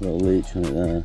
little leech right there.